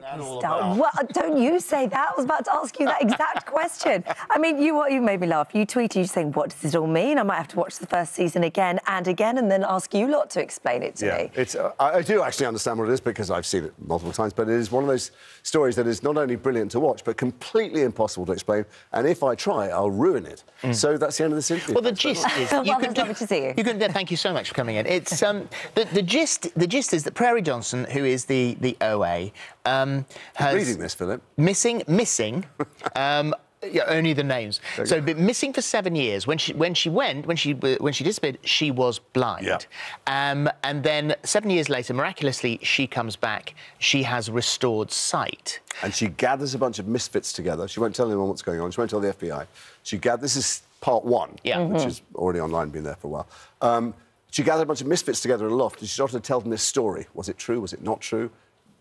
Well, don't you say that? I was about to ask you that exact question. I mean, you you made me laugh. You tweeted you saying, "What does it all mean?" I might have to watch the first season again and again, and then ask you lot to explain it to yeah, me. It's, uh, I do actually understand what it is because I've seen it multiple times. But it is one of those stories that is not only brilliant to watch, but completely impossible to explain. And if I try, I'll ruin it. Mm. So that's the end of this interview. Well, the gist is, you well, can do, to see you. You can. Thank you so much for coming in. It's um, the, the gist. The gist is that Prairie Johnson, who is the the OA, um, has reading this, Phillip. Missing, missing. um, yeah, only the names. Okay. So, but missing for seven years. When she when she went, when she when she disappeared, she was blind. Yeah. Um, and then seven years later, miraculously, she comes back. She has restored sight. And she gathers a bunch of misfits together. She won't tell anyone what's going on. She won't tell the FBI. She gathers. This is part one, yeah. which mm -hmm. is already online, been there for a while. Um, she gathered a bunch of misfits together in a loft, and she started to tell them this story. Was it true? Was it not true?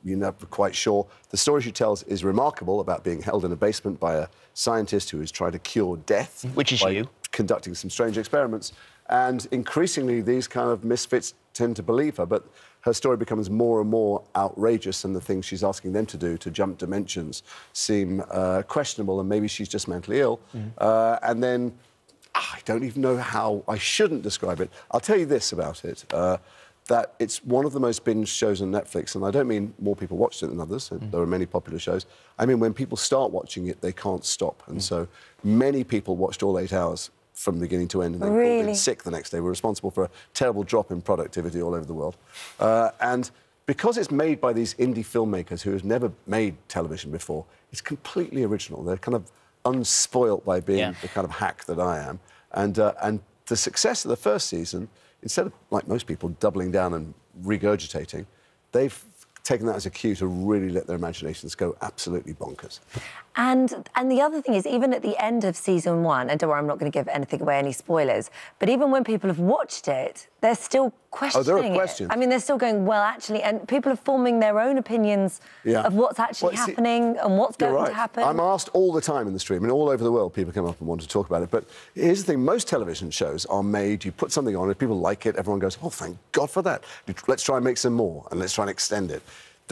You're never quite sure. The story she tells is remarkable about being held in a basement by a scientist who is trying to cure death. Which is you. Conducting some strange experiments. And increasingly, these kind of misfits tend to believe her, but her story becomes more and more outrageous, and the things she's asking them to do to jump dimensions seem uh, questionable, and maybe she's just mentally ill. Mm. Uh, and then I don't even know how I shouldn't describe it. I'll tell you this about it. Uh, that it's one of the most binge shows on Netflix, and I don't mean more people watched it than others. Mm. There are many popular shows. I mean, when people start watching it, they can't stop, and mm. so many people watched all eight hours from beginning to end, and then really? called in sick the next day. We're responsible for a terrible drop in productivity all over the world, uh, and because it's made by these indie filmmakers who have never made television before, it's completely original. They're kind of unspoilt by being yeah. the kind of hack that I am, and uh, and the success of the first season instead of, like most people, doubling down and regurgitating, they've taken that as a cue to really let their imaginations go absolutely bonkers. And and the other thing is, even at the end of season one, and don't worry, I'm not going to give anything away, any spoilers. But even when people have watched it, they're still questioning oh, there are questions. It. I mean, they're still going, well, actually, and people are forming their own opinions yeah. of what's actually well, happening see, and what's going right. to happen. I'm asked all the time in the stream, and all over the world, people come up and want to talk about it. But here's the thing: most television shows are made. You put something on, if people like it, everyone goes, oh, thank God for that. Let's try and make some more, and let's try and extend it.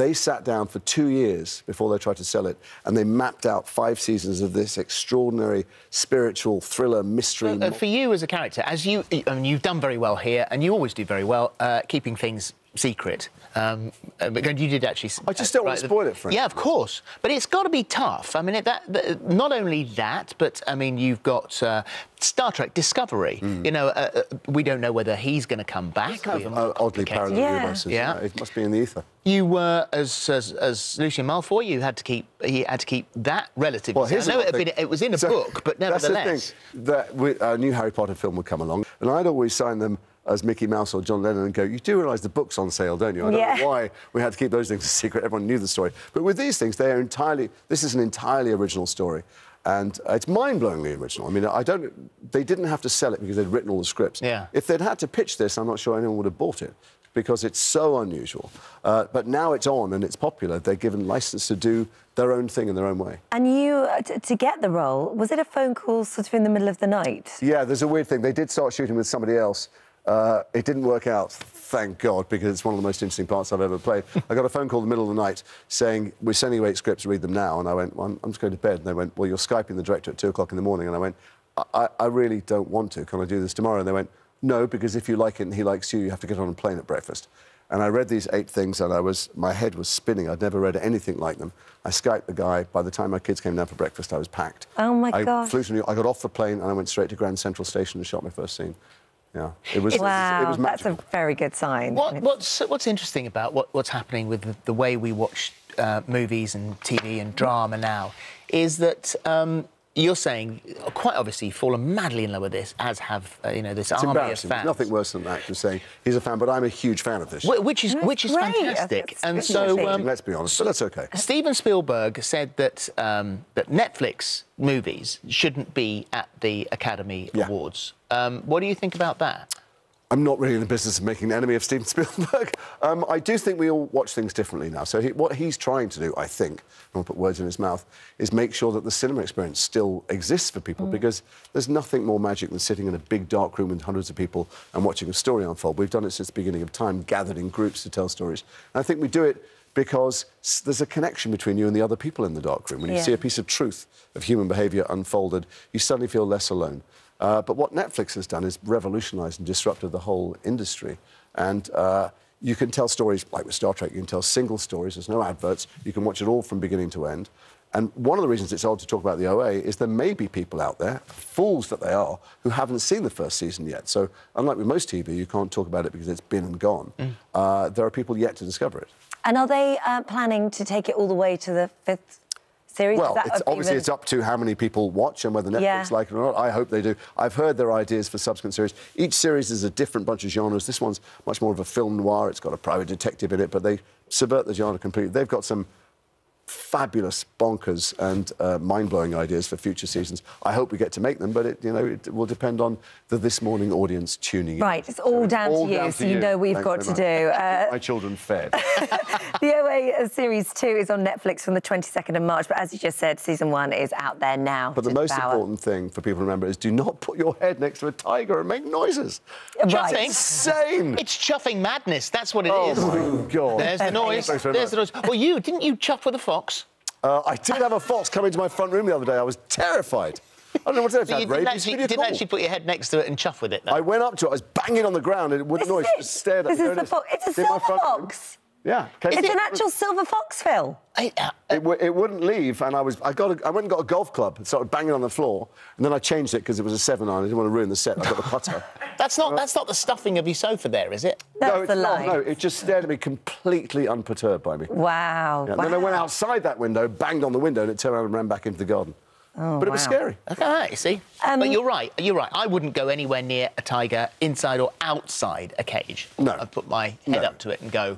They sat down for two years before they tried to sell it, and they mapped out five seasons of this extraordinary spiritual thriller mystery. Well, uh, for you as a character, as you, I mean, you've done very well here, and you always do very well uh, keeping things secret. Um, uh, but you did actually. I just don't uh, want to spoil it for Yeah, of course. But it's got to be tough. I mean, it, that, that, not only that, but I mean, you've got uh, Star Trek Discovery. Mm. You know, uh, uh, we don't know whether he's going to come back. Have, uh, oddly parallel yeah. universes. Yeah. it must be in the ether. You were as, as, as Lucius Malfoy. You had to keep he had to keep that relatively. Well, I know it, been, it, was in a so book, but nevertheless. That's the thing. That we, a new Harry Potter film would come along, and I'd always sign them as Mickey Mouse or John Lennon and go, you do realise the book's on sale, don't you? I don't yeah. know why we had to keep those things a secret. Everyone knew the story. But with these things, they are entirely, this is an entirely original story. And uh, it's mind-blowingly original. I mean, I don't, they didn't have to sell it because they'd written all the scripts. Yeah. If they'd had to pitch this, I'm not sure anyone would have bought it because it's so unusual. Uh, but now it's on and it's popular. They're given license to do their own thing in their own way. And you, uh, to get the role, was it a phone call sort of in the middle of the night? Yeah, there's a weird thing. They did start shooting with somebody else uh, it didn't work out, thank God, because it's one of the most interesting parts I've ever played. I got a phone call in the middle of the night saying, we're sending you eight scripts, read them now. And I went, well, I'm, just going to bed. And they went, well, you're Skyping the director at 2 o'clock in the morning. And I went, I, I really don't want to. Can I do this tomorrow? And they went, no, because if you like it and he likes you, you have to get on a plane at breakfast. And I read these eight things and I was, my head was spinning. I'd never read anything like them. I Skyped the guy. By the time my kids came down for breakfast, I was packed. Oh, my God. I Flew to New York. I got off the plane and I went straight to Grand Central Station and shot my first scene. Yeah, it was. Wow, it was, that's a very good sign. What, what's what's interesting about what, what's happening with the, the way we watch uh, movies and TV and drama now is that um, you're saying, quite obviously, you've fallen madly in love with this, as have uh, you know this it's army of fans. There's nothing worse than that than saying he's a fan, but I'm a huge fan of this. which is which is great. fantastic. and so, um, let's be honest, but that's okay. Steven Spielberg said that um, that Netflix movies shouldn't be at the Academy yeah. Awards. Um, what do you think about that? I'm not really in the business of making an enemy of Steven Spielberg. Um, I do think we all watch things differently now. So he, what he's trying to do, I think, I will put words in his mouth, is make sure that the cinema experience still exists for people mm. because there's nothing more magic than sitting in a big dark room with hundreds of people and watching a story unfold. We've done it since the beginning of time, gathered in groups to tell stories. And I think we do it because there's a connection between you and the other people in the dark room. When you Yeah. see a piece of truth of human behaviour unfolded, you suddenly feel less alone. Uh, but what Netflix has done is revolutionised and disrupted the whole industry. And uh, you can tell stories like with Star Trek. You can tell single stories. There's no adverts. You can watch it all from beginning to end. And one of the reasons it's odd to talk about the OA is there may be people out there, fools that they are, who haven't seen the first season yet. So, unlike with most TV, you can't talk about it because it's been and gone. Uh, there are people yet to discover it. And are they uh, planning to take it all the way to the fifth series? Well, it's, obviously even- it's up to how many people watch and whether Netflix Yeah. like it or not. I hope they do. I've heard their ideas for subsequent series. Each series is a different bunch of genres. This one's much more of a film noir. It's got a private detective in it, but they subvert the genre completely. They've got some fabulous, bonkers, and uh, mind-blowing ideas for future seasons. I hope we get to make them, but it, you know, it will depend on the This Morning audience tuning in. Right, it's all So down to you, so you know we've Thanks got to much. do. Uh, My children fed. The OA series two is on Netflix from the 22nd of March, but as you just said, season one is out there now. But the most devour. important thing for people to remember is do not put your head next to a tiger and make noises. Right. Chuffing. Insane. It's chuffing madness. That's what it is. Oh my God. There's the noise. Thanks very There's the noise. Well, you didn't you chuff with a fox? Uh, I did have a fox come into my front room the other day. I was terrified. I don't know what to do. If So you didn't rabies, actually, give didn't actually put your head next to it and chuff with it. Though. I went up to it. I was banging on the ground and it wouldn't This noise. is Just it. stared at This me. is There the it fox. It's a in my silver front room. fox. Yeah. came It's in- an actual silver fox, Phil. I- uh, It, w- it wouldn't leave, and I was. I got. A, I went and got a golf club and started banging on the floor, and then I changed it because it was a seven iron. I didn't want to ruin the set. I got the putter. that's not that's not the stuffing of your sofa there, is it? That's no, it's the not. line. No, it just stared at me completely unperturbed by me. Wow. Yeah, wow. Then I went outside that window, banged on the window, and it turned around and ran back into the garden. Oh, but it was scary. Look at that, you see. Um, but you're right. You're right. I wouldn't go anywhere near a tiger, inside or outside a cage. No. I'd put my head No. up to it and go.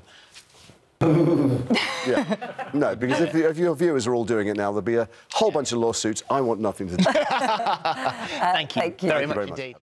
Yeah. no, because if, if your viewers are all doing it now, there'll be a whole bunch of lawsuits. I want nothing to do. Thank you thank you. very Thank much you very much. indeed.